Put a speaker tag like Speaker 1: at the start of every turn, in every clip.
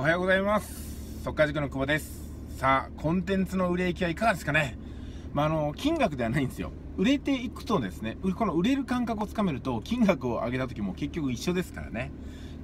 Speaker 1: おはようございます。速稼塾の久保です。さあコンテンツの売れ行きはいかがですかね。まあ、あの金額ではないんですよ。売れていくとですねこの売れる感覚をつかめると金額を上げた時も結局一緒ですからね。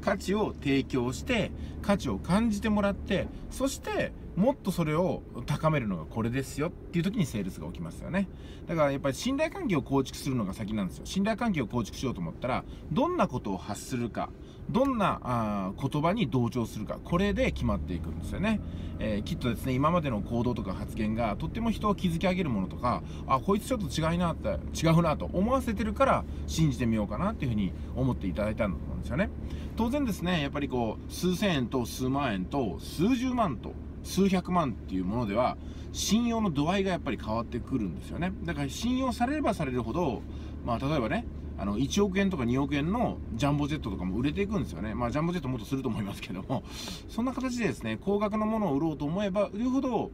Speaker 1: 価値を提供して価値を感じてもらってそしてもっとそれを高めるのがこれですよっていう時にセールスが起きますよね。だからやっぱり信頼関係を構築するのが先なんですよ。信頼関係を構築しようと思ったらどんなことを発するかどんなあ言葉に同調するかこれで決まっていくんですよね、えー、きっとですね今までの行動とか発言がとっても人を築き上げるものとかあこいつちょっと違いなって違うなと思わせてるから信じてみようかなっていうふうに思っていただいたんだと思うんですよね。当然ですねやっぱりこう数千円と数万円と数十万と数百万っていうものでは信用の度合いがやっぱり変わってくるんですよね。だから信用されればされるほどまあ例えばねあの1億円とか2億円のジャンボジェットとかも売れていくんですよね。まあジャンボジェットもっとすると思いますけども、そんな形でですね、高額なものを売ろうと思えば売るほど、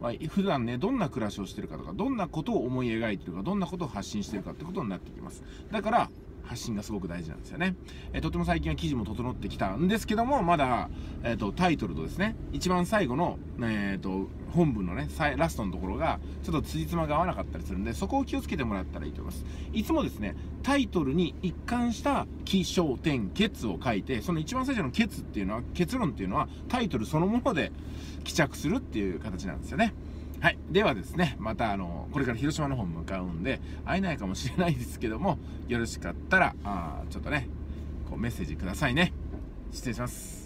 Speaker 1: まあ、普段ね、どんな暮らしをしてるかとか、どんなことを思い描いてるか、どんなことを発信してるかってことになってきます。だから、発信がすごく大事なんですよね。えー、とても最近は記事も整ってきたんですけども、まだ、えっ、ー、と、タイトルとですね、一番最後の、えっ、ー、と、本文のね、ラストのところが、ちょっと辻褄が合わなかったりするんで、そこを気をつけてもらったらいいと思います。いつもですね、タイトルに一貫した起承転結を書いて、その一番最初の結っていうのは、結論っていうのは、タイトルそのもので帰着するっていう形なんですよね。はい。ではですね、またあの、これから広島の方向かうんで、会えないかもしれないですけども、よろしかったら、あちょっとね、こうメッセージくださいね。失礼します。